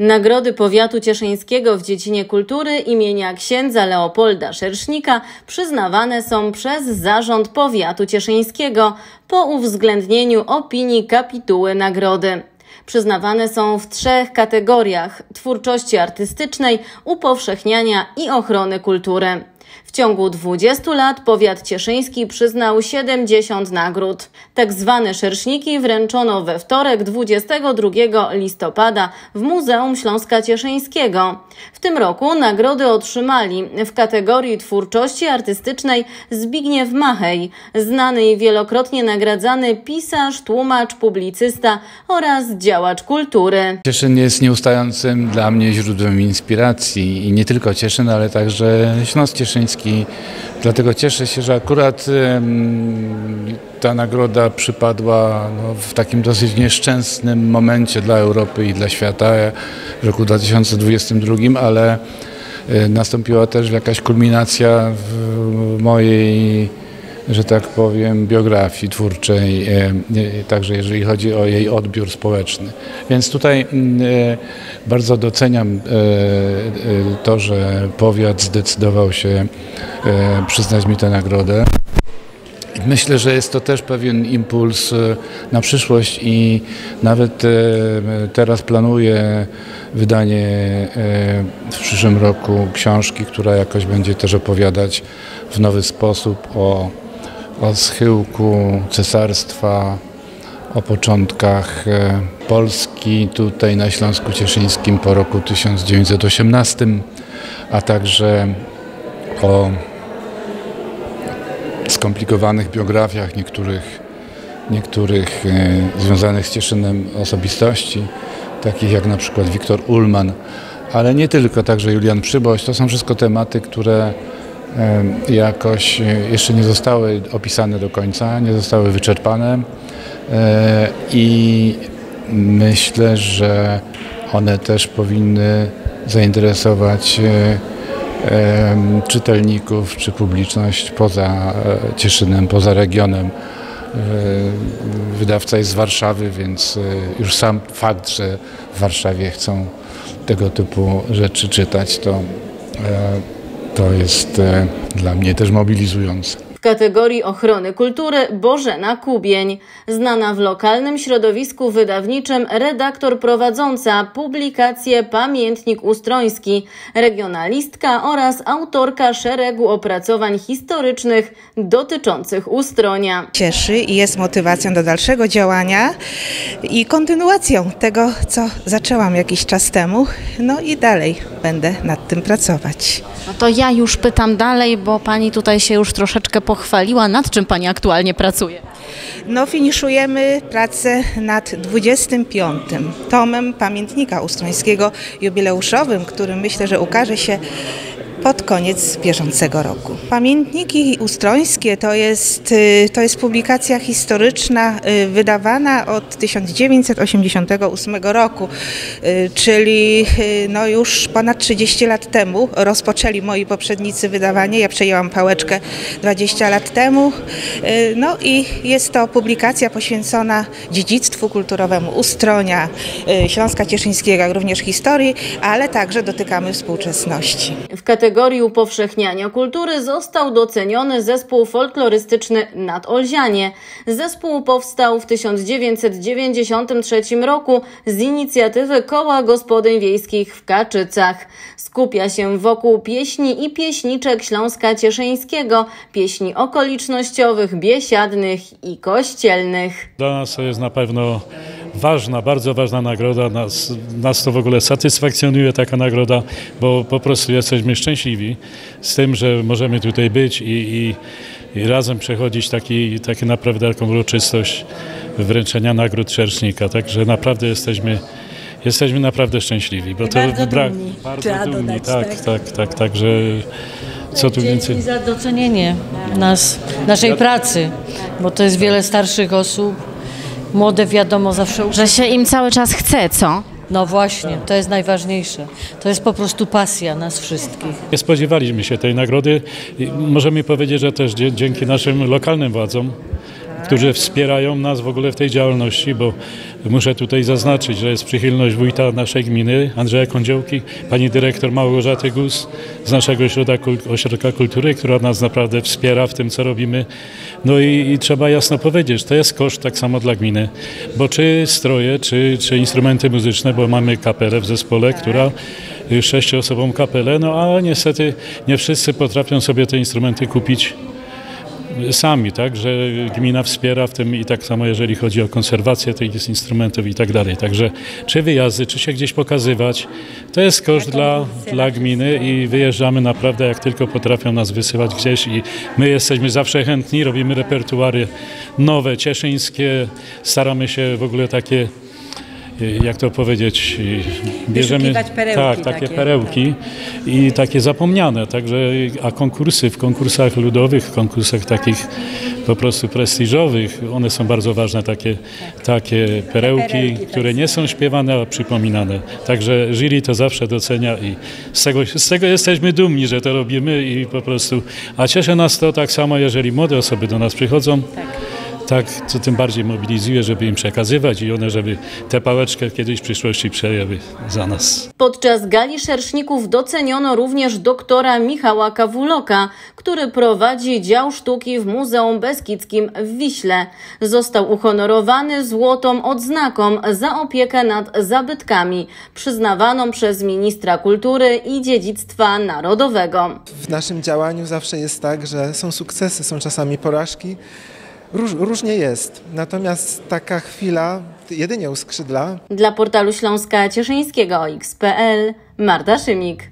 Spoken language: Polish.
Nagrody Powiatu Cieszyńskiego w dziedzinie kultury imienia księdza Leopolda Szersznika przyznawane są przez Zarząd Powiatu Cieszyńskiego po uwzględnieniu opinii kapituły nagrody. Przyznawane są w trzech kategoriach: twórczości artystycznej, upowszechniania i ochrony kultury. W ciągu 20 lat powiat cieszyński przyznał 70 nagród. Tak zwane szerszniki wręczono we wtorek 22 listopada w Muzeum Śląska Cieszyńskiego. W tym roku nagrody otrzymali w kategorii twórczości artystycznej Zbigniew Machej, znany i wielokrotnie nagradzany pisarz, tłumacz, publicysta oraz działacz kultury. Cieszyn jest nieustającym dla mnie źródłem inspiracji i nie tylko Cieszyn, ale także Śląsk Cieszyński Dlatego cieszę się, że akurat ta nagroda przypadła no, w takim dosyć nieszczęsnym momencie dla Europy i dla świata w roku 2022, ale e, nastąpiła też jakaś kulminacja w mojej że tak powiem, biografii twórczej, e, także jeżeli chodzi o jej odbiór społeczny. Więc tutaj mm, e, bardzo doceniam e, to, że powiat zdecydował się przyznać mi tę nagrodę. Myślę, że jest to też pewien impuls na przyszłość i nawet teraz planuję wydanie w przyszłym roku książki, która jakoś będzie też opowiadać w nowy sposób o o schyłku cesarstwa, o początkach e, Polski tutaj na Śląsku Cieszyńskim po roku 1918, a także o skomplikowanych biografiach niektórych, niektórych e, związanych z Cieszynem osobistości, takich jak na przykład Wiktor Ullman, ale nie tylko, także Julian Przyboś. To są wszystko tematy, które jakoś jeszcze nie zostały opisane do końca, nie zostały wyczerpane e, i myślę, że one też powinny zainteresować e, czytelników czy publiczność poza e, Cieszynem, poza regionem. Wydawca jest z Warszawy, więc już sam fakt, że w Warszawie chcą tego typu rzeczy czytać, to to jest e, dla mnie też mobilizujące. W kategorii ochrony kultury Bożena Kubień, znana w lokalnym środowisku wydawniczym redaktor prowadząca publikację Pamiętnik Ustroński, regionalistka oraz autorka szeregu opracowań historycznych dotyczących Ustronia. Cieszy i jest motywacją do dalszego działania i kontynuacją tego, co zaczęłam jakiś czas temu, no i dalej będę nad tym pracować. No to ja już pytam dalej, bo pani tutaj się już troszeczkę pochwaliła. Nad czym pani aktualnie pracuje? No, finiszujemy pracę nad 25. tomem pamiętnika ustrońskiego jubileuszowym, który myślę, że ukaże się pod koniec bieżącego roku. Pamiętniki ustrońskie to jest, y, to jest publikacja historyczna y, wydawana od 1988 roku, y, czyli no już ponad 30 lat temu rozpoczęli moi poprzednicy wydawanie. Ja przejęłam pałeczkę 20 lat temu. No i jest to publikacja poświęcona dziedzictwu kulturowemu Ustronia, Śląska Cieszyńskiego, jak również historii, ale także dotykamy współczesności. W kategorii upowszechniania kultury został doceniony zespół folklorystyczny Nadolzianie. Zespół powstał w 1993 roku z inicjatywy Koła Gospodyń Wiejskich w Kaczycach. Skupia się wokół pieśni i pieśniczek Śląska Cieszyńskiego, pieśni okolicznościowych, biesiadnych i kościelnych. Dla nas to jest na pewno ważna, bardzo ważna nagroda. Nas, nas to w ogóle satysfakcjonuje taka nagroda, bo po prostu jesteśmy szczęśliwi z tym, że możemy tutaj być i, i, i razem przechodzić taki, taki naprawdę taką uroczystość wręczenia nagród Szersznika. Także naprawdę jesteśmy jesteśmy naprawdę szczęśliwi. Bo I to bardzo brak, dumni. Bardzo Trzeba dumni, dodać, tak, tak, tak, tak, także co tu więcej. za docenienie nas, naszej pracy, bo to jest wiele starszych osób, Młode wiadomo zawsze... Że się im cały czas chce, co? No właśnie, to jest najważniejsze. To jest po prostu pasja nas wszystkich. Nie spodziewaliśmy się tej nagrody. Możemy powiedzieć, że też dzięki naszym lokalnym władzom, którzy wspierają nas w ogóle w tej działalności, bo muszę tutaj zaznaczyć, że jest przychylność wójta naszej gminy, Andrzeja Kądziołki, pani dyrektor Małgorzaty Gus z naszego ośrodka, kultury, która nas naprawdę wspiera w tym, co robimy. No i, i trzeba jasno powiedzieć, to jest koszt tak samo dla gminy, bo czy stroje, czy, czy instrumenty muzyczne, bo mamy kapelę w zespole, która sześcioosobową kapelę, no a niestety nie wszyscy potrafią sobie te instrumenty kupić sami, tak, że gmina wspiera w tym i tak samo jeżeli chodzi o konserwację tych instrumentów i tak dalej. Także czy wyjazdy, czy się gdzieś pokazywać, to jest koszt dla, dla gminy i wyjeżdżamy naprawdę jak tylko potrafią nas wysyłać gdzieś i my jesteśmy zawsze chętni, robimy repertuary nowe, cieszyńskie, staramy się w ogóle takie jak to powiedzieć, bierzemy perełki tak, takie, takie, perełki i takie zapomniane, także a konkursy w konkursach ludowych, w konkursach takich po prostu prestiżowych, one są bardzo ważne, takie, takie perełki, perełki, które tak nie są śpiewane, a przypominane. Także jury to zawsze docenia i z tego, z tego jesteśmy dumni, że to robimy i po prostu, a cieszy nas to tak samo, jeżeli młode osoby do nas przychodzą, tak, co tym bardziej mobilizuje, żeby im przekazywać i one, żeby tę pałeczkę kiedyś w przyszłości przejęły za nas. Podczas gali szerszników doceniono również doktora Michała Kawuloka, który prowadzi dział sztuki w Muzeum Beskidzkim w Wiśle. Został uhonorowany złotą odznaką za opiekę nad zabytkami, przyznawaną przez ministra kultury i dziedzictwa narodowego. W naszym działaniu zawsze jest tak, że są sukcesy, są czasami porażki. Róż, różnie jest. Natomiast taka chwila jedynie uskrzydla. Dla portalu Śląska Cieszyńskiego OX.pl Marta Szymik.